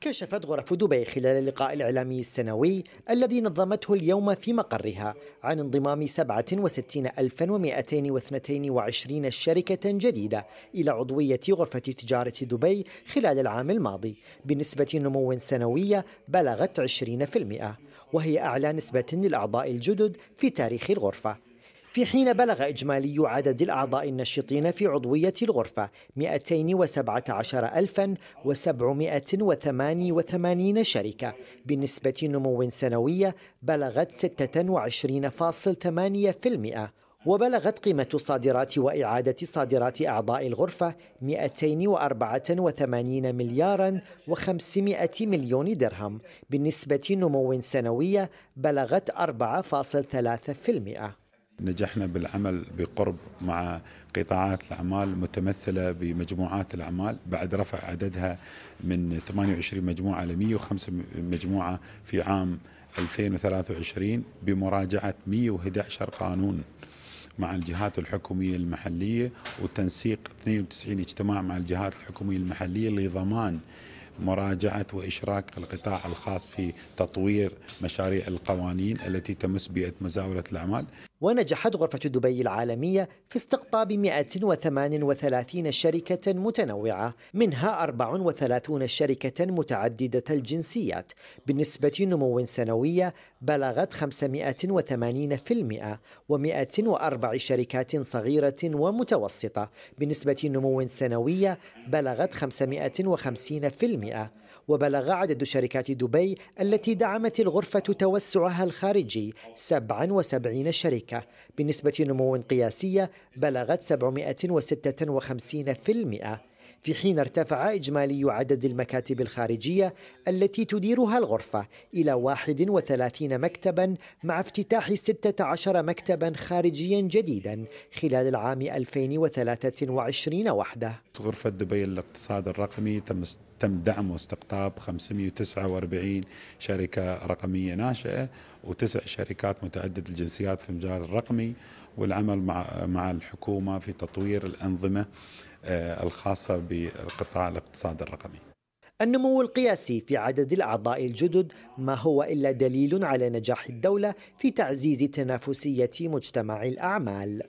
كشفت غرف دبي خلال اللقاء الإعلامي السنوي الذي نظمته اليوم في مقرها عن انضمام 67222 شركة جديدة إلى عضوية غرفة تجارة دبي خلال العام الماضي بنسبة نمو سنوية بلغت 20% وهي أعلى نسبة للأعضاء الجدد في تاريخ الغرفة. في حين بلغ إجمالي عدد الأعضاء النشطين في عضوية الغرفة 217788 شركة بنسبة نمو سنوية بلغت 26.8% وبلغت قيمة الصادرات وإعادة صادرات أعضاء الغرفة 284 مليارا و500 مليون درهم بنسبة نمو سنوية بلغت 4.3% نجحنا بالعمل بقرب مع قطاعات الأعمال متمثلة بمجموعات الأعمال. بعد رفع عددها من 28 مجموعة ل 105 مجموعة في عام 2023 بمراجعة 111 قانون مع الجهات الحكومية المحلية وتنسيق 92 اجتماع مع الجهات الحكومية المحلية لضمان مراجعة وإشراك القطاع الخاص في تطوير مشاريع القوانين التي تمس بيئة مزاولة الأعمال. ونجحت غرفة دبي العالمية في استقطاب 138 شركة متنوعة منها 34 شركة متعددة الجنسيات. بنسبة نمو سنوية بلغت 580% و104 شركات صغيرة ومتوسطة. بنسبة نمو سنوية بلغت 550% وبلغ عدد شركات دبي التي دعمت الغرفة توسعها الخارجي 77 شركة. بنسبة نمو قياسية بلغت 756% في حين ارتفع إجمالي عدد المكاتب الخارجية التي تديرها الغرفة إلى 31 مكتبا مع افتتاح 16 مكتبا خارجيا جديدا خلال العام 2023 وحده. غرفة دبي للاقتصاد الرقمي تم تم دعم واستقطاب 549 شركة رقمية ناشئة وتسع شركات متعددة الجنسيات في المجال الرقمي والعمل مع مع الحكومة في تطوير الأنظمة الخاصة بالقطاع الاقتصاد الرقمي. النمو القياسي في عدد الأعضاء الجدد ما هو إلا دليل على نجاح الدولة في تعزيز تنافسية مجتمع الأعمال.